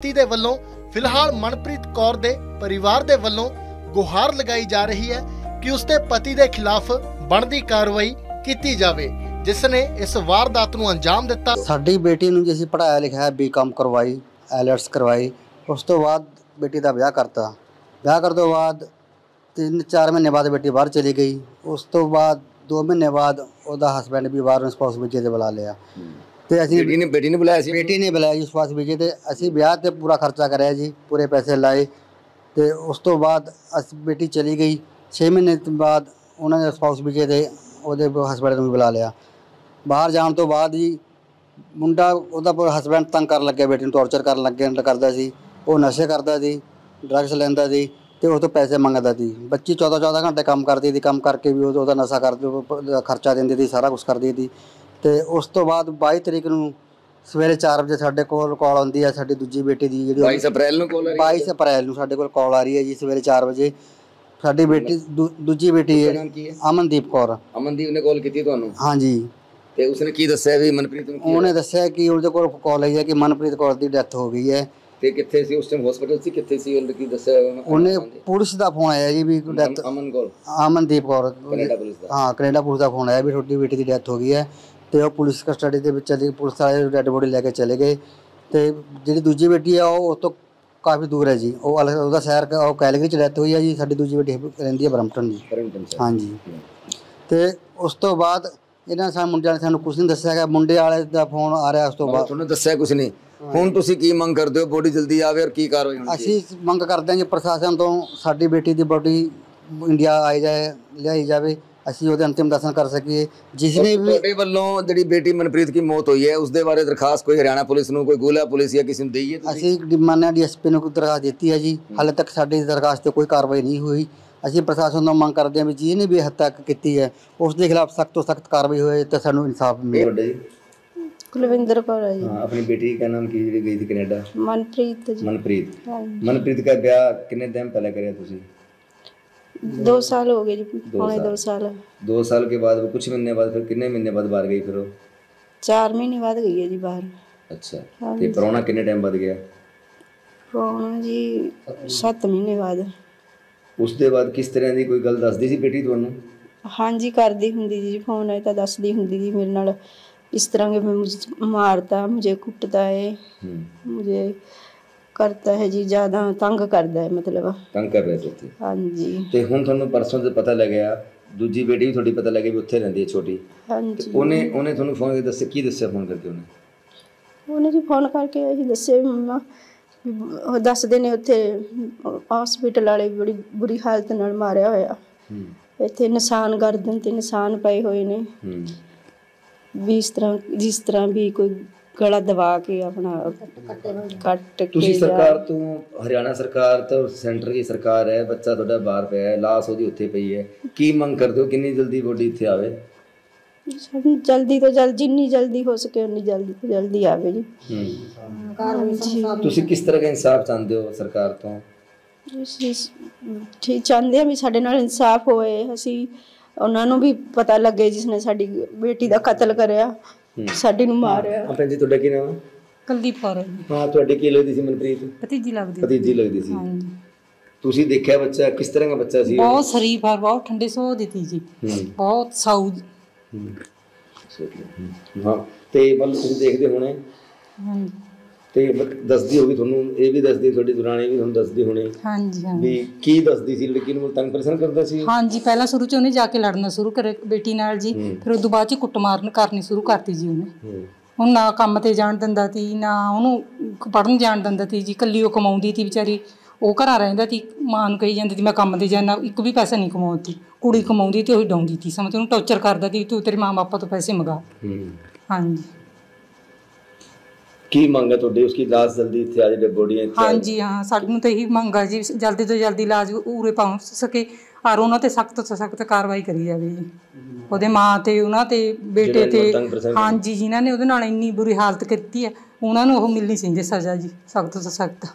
ਪਤੀ ਦੇ ਵੱਲੋਂ ਫਿਲਹਾਲ ਮਨਪ੍ਰੀਤ ਕੌਰ ਦੇ ਪਰਿਵਾਰ ਦੇ ਵੱਲੋਂ ਗੁਹਾਰ ਲਗਾਈ ਜਾ ਰਹੀ ਹੈ ਕਿ ਉਸਦੇ ਪਤੀ ਦੇ ਖਿਲਾਫ ਬਣਦੀ ਕਾਰਵਾਈ ਕੀਤੀ ਜਾਵੇ, ਜਿਸ ਨੇ ਇਸ ਵਾਰਦਾਤ ਨੂੰ ਅੰਜਾਮ ਦਿੱਤਾ। ਸਾਡੀ ਬੇਟੀ ਨੂੰ ਜੀ ਪੜਾਇਆ ਲਿਖਾਇਆ ਬੀਕਾਮ ਕਰਵਾਈ ਆਈਲੈਟਸ ਕਰਵਾਈ, ਉਸ ਤੋਂ ਬਾਅਦ ਬੇਟੀ ਦਾ ਵਿਆਹ ਕਰਤਾ। ਵਿਆਹ ਕਰਨ ਤੋਂ ਬਾਅਦ ਤਿੰਨ ਚਾਰ ਮਹੀਨੇ ਬਾਅਦ ਬੇਟੀ ਬਾਹਰ ਚਲੀ ਗਈ। ਉਸ ਤੋਂ ਬਾਅਦ 2 ਮਹੀਨੇ ਬਾਅਦ ਉਹਦਾ ਹਸਬੈਂਡ ਵੀ ਬਾਹਰੋਂ ਸਪਾਊਸ ਵੀਜ਼ੇ ਤੇ ਬੁਲਾ ਲਿਆ। ਤੇ ਅਸੀਂ ਬੇਟੀ ਨੇ ਬੇਟੀ ਨੇ ਬੁਲਾਇਆ ਸੀ ਬੇਟੀ ਨੇ ਬੁਲਾਇਆ ਜੀ ਸਪਾਊਸ ਵੀਜ਼ੇ ਤੇ ਅਸੀਂ ਵਿਆਹ ਤੇ ਪੂਰਾ ਖਰਚਾ ਕਰਿਆ ਜੀ ਪੂਰੇ ਪੈਸੇ ਲਾਏ ਤੇ ਉਸ ਤੋਂ ਬਾਅਦ ਅਸ ਬੇਟੀ ਚਲੀ ਗਈ। 6 ਮਹੀਨੇ ਤੋਂ ਬਾਅਦ ਉਹਨਾਂ ਨੇ ਸਪਾਊਸ ਵੀਜ਼ੇ ਤੇ ਉਹਦੇ ਹਸਬੈਂਡ ਨੂੰ ਬੁਲਾ ਲਿਆ। ਬਾਹਰ ਜਾਣ ਤੋਂ ਬਾਅਦ ਜੀ ਮੁੰਡਾ ਉਹਦਾ ਹਸਬੈਂਡ ਤੰਗ ਕਰਨ ਲੱਗਿਆ ਬੇਟੀ ਨੂੰ ਟੌਰਚਰ ਕਰਨ ਲੱਗਿਆ ਕਰਦਾ ਸੀ। ਉਹ ਨਸ਼ੇ ਕਰਦਾ ਸੀ ਡਰੱਗਸ ਲੈਂਦਾ ਸੀ ਤੇ ਉਹ ਤੋਂ ਪੈਸੇ ਮੰਗਦਾ ਸੀ। ਬੱਚੀ 14 14 ਘੰਟੇ ਕੰਮ ਕਰਦੀ ਸੀ ਕੰਮ ਕਰਕੇ ਵੀ ਉਹ- ਉਹਦਾ ਨਸ਼ਾ ਕਰਦੀ ਖਰਚਾ ਦਿੰਦੀ ਸੀ ਸਾਰਾ ਕੁਝ ਕਰਦੀ ਸੀ। ਤੇ ਉਸ ਤੋਂ ਬਾਅਦ 22 ਤਰੀਕ ਨੂੰ ਸਵੇਰੇ 4 ਵਜੇ ਸਾਡੇ ਕੋਲ ਕਾਲ ਆਉਂਦੀ ਹੈ ਸਾਡੀ ਦੂਜੀ ਬੇਟੀ ਦੀ ਜਿਹੜੀ 22 ਅਪ੍ਰੈਲ ਨੂੰ ਕੋਲ 22 ਅਪ੍ਰੈਲ ਨੂੰ ਸਾਡੇ ਕੋਲ ਕਾਲ ਆ ਰਹੀ ਹੈ ਜੀ ਸਵੇਰੇ 4 ਵਜੇ। ਸਾਡੀ ਬੇਟੀ ਦੂਜੀ ਬੇਟੀ ਹੈ ਅਮਨਦੀਪ ਕੌਰ। ਅਮਨਦੀਪ ਨੇ ਕਾਲ ਕੀਤੀ ਤੁਹਾਨੂੰ? ਹਾਂਜੀ। ਤੇ ਉਸਨੇ ਕੀ ਦੱਸਿਆ ਵੀ ਮਨਪ੍ਰੀਤ ਨੂੰ ਉਹਨੇ ਦੱਸਿਆ ਕਿ ਉਹਦੇ ਕੋਲ ਕਾਲ ਆਈ ਹੈ ਕਿ ਮਨਪ੍ਰੀਤ ਕੌਰ ਦੀ ਡੈਥ ਹੋ ਗਈ ਹੈ। ਤੇ ਕਿੱਥੇ ਸੀ? ਉਸ ਟਾਈਮ ਹਸਪੀਟਲ ਸੀ? ਕਿੱਥੇ ਸੀ? ਉਹਨੇ ਕੀ ਦੱਸਿਆ ਉਹਨਾਂ- ਪੁਲਿਸ ਦਾ ਫੋਨ ਆਇਆ ਜੀ ਵੀ ਡੈਥ ਅਮਨ- ਕੋਲ ਅਮਨਦੀਪ ਕੌਰ। ਕੈਨੇਡਾ ਪੁਲਿਸ ਦਾ। ਹਾਂ ਕੈਨੇਡਾ ਪੁਲਿਸ ਦਾ ਫੋਨ ਆਇਆ ਵੀ ਤੁਹਾਡੀ ਬੇਟੀ ਦੀ ਡੈਥ ਹੋ ਗਈ ਹੈ। ਤੇ ਉਹ ਪੁਲਿਸ ਕਸਟਡੀ ਦੇ ਵਿੱਚ ਚਲੀ ਪੁਲਿਸ ਵਾਲੇ ਡੈੱਡ ਬੋਡੀ ਲੈ ਕੇ ਚਲੇ ਗਏ। ਤੇ ਜਿਹੜੀ ਦੂਜੀ ਬੇਟੀ ਆ ਉਹ ਉਸ ਤੋਂ ਕਾਫੀ ਦੂਰ ਹੈ ਜੀ। ਉਹ ਅਲ- ਉਹਦਾ ਸ਼ਹਿਰ ਕ- ਉਹ ਕੈਲਗਰੀ ਚ ਡੈਥ ਹੋਈ ਹੈ ਜੀ। ਸਾਡੀ ਦੂਜੀ ਬੇਟੀ ਰਹਿੰਦੀ ਹੈ ਬਰਮਟਨ ਜੀ ਚ ਹਾਂਜੀ। ਤੇ ਉਸ ਤੋਂ ਬਾਅਦ ਇਹਨਾਂ ਸਾਨੂੰ ਮੁੰਡਿਆਂ ਨੇ ਸਾਨੂੰ ਕੁਝ ਨਹੀਂ ਦੱਸਿਆ ਹੈਗਾ। ਮੁੰਡੇ ਵਾਲੇ ਦਾ ਫੋਨ ਆ ਰਿਹਾ ਉਸ ਤੋਂ ਬਾਅਦ ਤੁਹਾਨੂੰ ਦੱਸਿਆ ਕੁਝ ਨਹੀਂ। ਹੁਣ ਤੁਸੀਂ ਕੀ ਮੰਗ ਕਰਦੇ ਹੋ? ਬੋਡੀ ਜਲਦੀ ਆਵੇ ਔਰ ਕੀ ਕਾਰਵਾਈ ਹੋਣੀ ਚਾਹੀਦੀ ਅਸੀਂ ਮੰਗ ਕਰਦੇ ਹਾਂ ਜੀ ਪ੍ਰਸ਼ਾਸਨ ਤੋਂ ਸਾਡੀ ਬੇਟੀ ਦੀ ਬੋਡੀ ਇੰਡੀਆ ਆਈ ਜਾਏ ਲਿਆਈ ਜਾਵੇ। ਅਸੀਂ ਉਹਦੇ ਅੰਤਿਮ ਦਰਸ਼ਨ ਕਰ ਸਕੀਏ। ਜਿਸ ਨੇ ਵੀ ਤੁਹਾਡੇ ਵੱਲੋਂ ਜਿਹੜੀ ਬੇਟੀ ਮਨਪ੍ਰੀਤ ਦੀ ਮੌਤ ਹੋਈ ਹੈ ਉਸ ਦੇ ਬਾਰੇ ਦਰਖਾਸਤ ਕੋਈ ਹਰਿਆਣਾ ਪੁਲਿਸ ਨੂੰ ਕੋਈ ਗੋਲਾ ਪੁਲਿਸ ਜਾਂ ਕਿਸੇ ਨੂੰ ਦੇਈ ਹੈ ਤੁਸੀਂ? ਅਸੀਂ ਮਾਨਿਆ ਡੀਐਸਪੀ ਨੂੰ ਕੋਈ ਦਰਖਾਸਤ ਦਿੱਤੀ ਹੈ ਜੀ। ਹਾਲੇ ਤੱਕ ਸਾਡੀ ਦਰਖਾਸਤ ਤੇ ਕੋਈ ਕਾਰਵਾਈ ਨਹੀਂ ਹੋਈ। ਅਸੀਂ ਪ੍ਰਸ਼ਾਸਨ ਤੋਂ ਮੰਗ ਕਰਦੇ ਹਾਂ ਵੀ ਜਿਹਨੇ ਵੀ ਹੱਦ ਤੱਕ ਕੀਤੀ ਹੈ ਉਸ ਦੇ ਖਿਲਾਫ ਸਖਤ ਤੋਂ ਸਖਤ ਕਾਰਵਾਈ ਹੋਏ ਤੇ ਸਾਨੂੰ ਇਨਸਾਫ ਮਿਲੇ। ਕੁਲਵਿੰਦਰ ਕੌਰ ਹੈ ਜੀ। ਹਾਂ ਆਪਣੀ ਬੇਟੀ ਦਾ ਨਾਮ ਕੀ ਜਿਹੜੀ ਗਈ ਸੀ ਕੈਨੇਡਾ? ਮਨਪ੍ਰੀਤ ਜੀ। ਮਨਪ੍ਰੀਤ। ਮਨਪ੍ਰੀਤ ਦਾ ਵਿਆਹ ਕਿੰਨੇ ਦਿਨ ਪਹਿਲਾਂ ਕਰਿਆ ਤੁਸੀਂ? दो साल हो गए जी पौने साल। दो साल दो साल के बाद वो कुछ महीने बाद फिर कितने महीने बाद बाहर गई फिर वो चार महीने बाद गई है जी बाहर अच्छा हाँ ते परोना कितने टाइम बाद गया ਪੌਣਾ ਜੀ 7 ਮਹੀਨੇ ਬਾਅਦ ਉਸ ਦੇ ਬਾਅਦ ਕਿਸ ਤਰ੍ਹਾਂ ਦੀ ਕੋਈ ਗੱਲ ਦੱਸਦੀ ਸੀ ਬੇਟੀ ਤੁਹਾਨੂੰ ਹਾਂਜੀ ਕਰਦੀ ਹੁੰਦੀ ਜੀ ਫੋਨ ਆਇਆ ਤਾਂ ਦੱਸਦੀ ਹੁੰਦੀ ਜੀ ਮੇਰੇ ਨਾਲ ਇਸ ਤਰ੍ਹਾਂ के मुझे मारता मुझे कुटता है ਹੂੰ मुझे ਕਰਦਾ ਹੈ ਜੀ ਜ਼ਿਆਦਾ ਤੰਗ ਕਰਦਾ ਹੈ ਮਤਲਬ। ਤੰਗ ਕਰ ਰਿਹਾ ਸੀ ਉੱਥੇ? ਹਾਂਜੀ। ਤੇ ਹੁਣ ਤੁਹਾਨੂੰ ਪਰਸੋਂ ਤੇ ਪਤਾ ਲੱਗਿਆ ਦੂਜੀ ਬੇਟੀ ਵੀ ਤੁਹਾਡੀ ਪਤਾ ਲੱਗਿਆ ਵੀ ਉੱਥੇ ਰਹਿੰਦੀ ਹੈ ਛੋਟੀ। ਹਾਂਜੀ। ਉਹਨੇ ਉਹਨੇ ਤੁਹਾਨੂੰ ਫੋਨ ਕਰਕੇ ਦੱਸਿਆ ਕੀ ਦੱਸਿਆ ਫੋਨ ਕਰਕੇ ਉਹਨੇ? ਉਹਨੇ ਜੀ ਫੋਨ ਕਰਕੇ ਇਹ ਦੱਸਿਆ ਮਮਾ ਉਹ ਦੱਸਦੇ ਨੇ ਉੱਥੇ ਹਸਪੀਟਲ ਵਾਲੇ ਬੜੀ ਬੁਰੀ ਹਾਲਤ ਨਾਲ ਮਾਰਿਆ ਹੋਇਆ। ਇੱਥੇ ਨਿਸ਼ਾਨ ਗਰਦਨ ਤੇ ਨਿਸ਼ਾਨ ਪਏ ਹੋਏ ਨੇ। ਵੀ ਇਸ ਤਰ੍ਹਾਂ ਜਿਸ ਤਰ੍ਹਾਂ ਵੀ ਕੋਈ ਗਲਾ ਦਬਾ ਕੇ ਆਪਣਾ ਕੱਟ ਤੁਸੀਂ ਕੇ ਸਰਕਾਰ ਤੋਂ ਹਰਿਆਣਾ ਸਰਕਾਰ ਤੋਂ ਸੈਂਟਰ ਦੀ ਸਰਕਾਰ ਹੈ ਬੱਚਾ ਤੁਹਾਡਾ ਬਾਹਰ ਪਿਆ ਹੈ ਲਾਸ਼ ਉਹਦੀ ਉੱਥੇ ਪਈ ਹੈ। ਕੀ ਮੰਗ ਕਰਦੇ ਹੋ? ਕਿੰਨੀ ਜਲਦੀ ਬੋਡੀ ਇੱਥੇ ਆਵੇ? ਜਲਦੀ ਤੋਂ ਜਲਦੀ ਜਿੰਨੀ ਜਲਦੀ ਹੋ ਸਕੇ ਉਨੀ ਜਲਦੀ ਤੋਂ ਜਲਦੀ ਆਵੇ ਜੀ। ਤੁਸੀਂ ਕਿਸ ਤਰ੍ਹਾਂ ਦਾ ਇਨਸਾਫ ਚਾਹੁੰਦੇ ਹੋ ਸਰਕਾਰ ਤੋਂ? ਠੀਕ ਚਾਹੁੰਦੇ ਹਾਂ ਵੀ ਸਾਡੇ ਨਾਲ ਇਨਸਾਫ ਹੋਏ। ਅਸੀਂ ਉਹਨਾਂ ਨੂੰ ਵੀ ਪਤਾ ਲੱਗੇ ਜਿਸ ਨੇ ਸਾਡੀ ਬੇਟੀ ਦਾ ਕਤਲ ਕਰਿਆ। ਸਾਡੀ ਨੂੰ ਮਾਰਿਆ ਆਪੇ ਜੀ ਤੁਹਾਡਾ ਕੀ ਨਾਮ ਹੈ? ਕੁਲਦੀਪ ਕੌਰ ਹੈ ਤੁਹਾਡੀ ਕੀ ਲੱਗਦੀ ਸੀ ਮਨਪ੍ਰੀਤ? ਭਤੀਜੀ ਲੱਗਦੀ ਭਤੀਜੀ ਲੱਗਦੀ ਸੀ। ਤੁਸੀਂ ਦੇਖਿਆ ਬੱਚਾ ਕਿਸ ਤਰ੍ਹਾਂ ਦਾ ਬੱਚਾ ਸੀ ਬਹੁਤ ਸ਼ਰੀਫ ਆ ਬਹੁਤ ਠੰਡੇ ਸੁਭਾਅ ਦੀ ਤੀ ਜੀ। ਬਹੁਤ ਸਾਊ ਹਾਂ। ਤੇ ਮਤਲਬ ਤੁਸੀਂ ਦੇਖਦੇ ਹੋਣੇ। ਹਾਂਜੀ। ਤੇ ਦੱਸਦੀ ਹੋਗੀ ਤੁਹਾਨੂੰ ਇਹ ਵੀ ਦੱਸਦੀ ਤੁਹਾਡੀ ਦੁਰਾਣੀ ਵੀ ਤੁਹਾਨੂੰ ਦੱਸਦੀ ਹੋਣੀ ਹਾਂਜੀ ਹਾਂ ਵੀ ਕੀ ਦੱਸਦੀ ਸੀ ਲੜਕੀ ਨੂੰ ਤੰਗ ਪਰੇਸ਼ਾਨ ਕਰਦਾ ਸੀ? ਹਾਂਜੀ ਪਹਿਲਾਂ ਸ਼ੁਰੂ ਚ ਉਹਨੇ ਜਾ ਕੇ ਲੜਨਾ ਸ਼ੁਰੂ ਕਰੇ ਬੇਟੀ ਨਾਲ ਜੀ ਫਿਰ ਉਸ ਤੋਂ ਬਾਅਦ ਚ ਕੁੱਟ ਮਾਰਨ ਕਰਨੀ ਸ਼ੁਰੂ ਕਰਤੀ ਜੀ ਉਹਨੇ। ਹੂੰ। ਹੁਣ ਨਾ ਕੰਮ ਤੇ ਜਾਣ ਦਿੰਦਾ ਤੀ ਨਾ ਉਹਨੂੰ ਪੜਨ ਜਾਣ ਦਿੰਦਾ ਤੀ ਜੀ ਕੱਲੀ ਉਹ ਕਮਾਉਂਦੀ ਤੀ ਵਿਚਾਰੀ। ਉਹ ਘਰਾਂ ਰਹਿੰਦਾ ਤੀ ਮਾਂ ਨੂੰ ਕਹੀ ਜਾਂਦੀ ਤੀ ਮੈਂ ਕੰਮ ਤੇ ਜਾਣਾ ਇੱਕ ਵੀ ਪੈਸਾ ਨਹੀਂ ਕਮਾਉਂਦੀ। ਕੁੜੀ ਕਮਾਉਂਦੀ ਤੇ ਉਹੀ ਡਾਉਂਦੀ ਤੀ ਸਮਝ ਉਹਨੂੰ ਟੌਰਚਰ ਕਰਦਾ ਤੀ ਤੂੰ ਤੇਰੇ ਮਾਂ ਬਾਪਾ ਤੋਂ ਪੈਸੇ ਮੰਗਾ। ਹਾਂਜੀ। ਕੀ ਮੰਗ ਹੈ ਤੁਹਾਡੀ? ਉਸकी ਲਾਸ਼ ਜਲਦੀ ਇੱਥੇ ਆ ਜਾਏ ਡੈਡ ਬੋਡੀ ਇੱਥੇ। ਹਾਂਜੀ ਹਾਂ ਸਾਨੂੰ ਤਾਂ ਇਹੀ ਮੰਗ ਆ ਜੀ ਜਲਦੀ ਤੋਂ ਜਲਦੀ ਇਲਾਜ ਉਰੇ ਪਹੁੰਚ ਸਕੇ ਔਰ ਉਹਨਾਂ ਤੇ ਸਖਤ ਤੋਂ ਸਖਤ ਕਾਰਵਾਈ ਕਰੀ ਜਾਵੇ ਜੀ। ਉਹਦੇ ਮਾਂ ਤੇ ਉਹਨਾਂ ਤੇ ਬੇਟੇ ਜਿਹੜੇ ਤੇ ਹਾਂਜੀ ਜਿਨ੍ਹਾਂ ਨੇ ਉਹਦੇ ਨਾਲ ਇੰਨੀ ਬੁਰੀ ਹਾਲਤ ਕੀਤੀ ਹੈ ਉਹਨਾਂ ਨੂੰ ਉਹ ਮਿਲਣੀ ਚਾਹੀਦੀ ਸਜ਼ਾ ਜੀ ਸਖਤ ਤੋਂ ਸਖਤ।